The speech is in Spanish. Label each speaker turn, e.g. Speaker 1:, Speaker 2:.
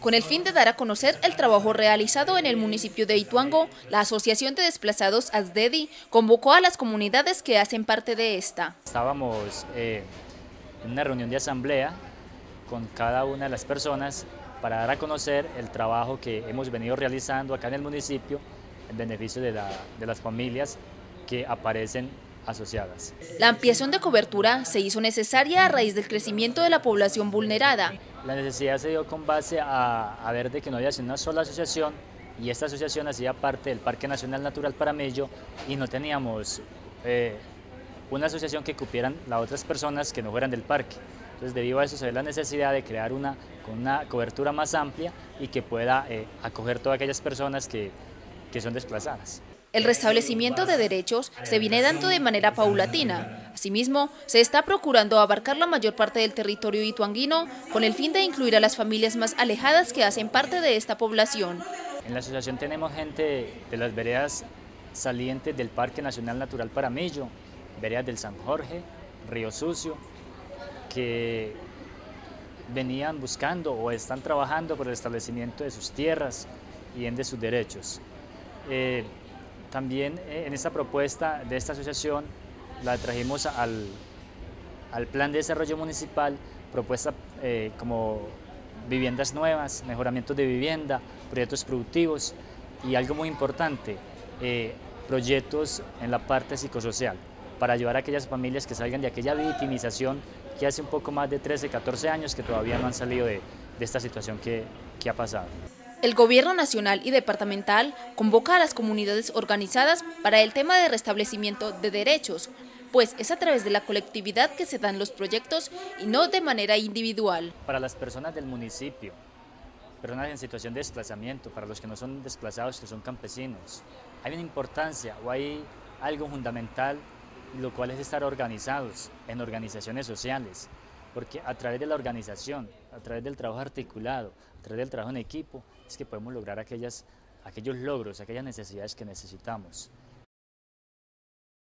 Speaker 1: Con el fin de dar a conocer el trabajo realizado en el municipio de Ituango, la Asociación de Desplazados ASDEDI convocó a las comunidades que hacen parte de esta.
Speaker 2: Estábamos eh, en una reunión de asamblea con cada una de las personas para dar a conocer el trabajo que hemos venido realizando acá en el municipio en beneficio de, de las familias que aparecen asociadas.
Speaker 1: La ampliación de cobertura se hizo necesaria a raíz del crecimiento de la población vulnerada.
Speaker 2: La necesidad se dio con base a, ver de que no había sido una sola asociación y esta asociación hacía parte del Parque Nacional Natural Paramello y no teníamos eh, una asociación que cupieran las otras personas que no fueran del parque. Entonces debido a eso se ve la necesidad de crear una con una cobertura más amplia y que pueda eh, acoger todas aquellas personas que, que son desplazadas.
Speaker 1: El restablecimiento de derechos se viene dando de manera paulatina. Asimismo, se está procurando abarcar la mayor parte del territorio ituanguino con el fin de incluir a las familias más alejadas que hacen parte de esta población.
Speaker 2: En la asociación tenemos gente de las veredas salientes del Parque Nacional Natural Paramillo, veredas del San Jorge, Río Sucio, que venían buscando o están trabajando por el establecimiento de sus tierras y en de sus derechos. Eh, también eh, en esta propuesta de esta asociación la trajimos al, plan de desarrollo municipal, propuesta eh, como viviendas nuevas, mejoramientos de vivienda, proyectos productivos y algo muy importante, eh, proyectos en la parte psicosocial para ayudar a aquellas familias que salgan de aquella victimización que hace un poco más de 13, 14 años que todavía no han salido de, esta situación que ha pasado.
Speaker 1: El gobierno nacional y departamental convoca a las comunidades organizadas para el tema de restablecimiento de derechos, pues es a través de la colectividad que se dan los proyectos y no de manera individual.
Speaker 2: Para las personas del municipio, personas en situación de desplazamiento, para los que no son desplazados, que son campesinos, hay una importancia o hay algo fundamental, lo cual es estar organizados en organizaciones sociales, porque a través de la organización, a través del trabajo articulado, a través del trabajo en equipo, es que podemos lograr aquellos logros, aquellas necesidades que necesitamos.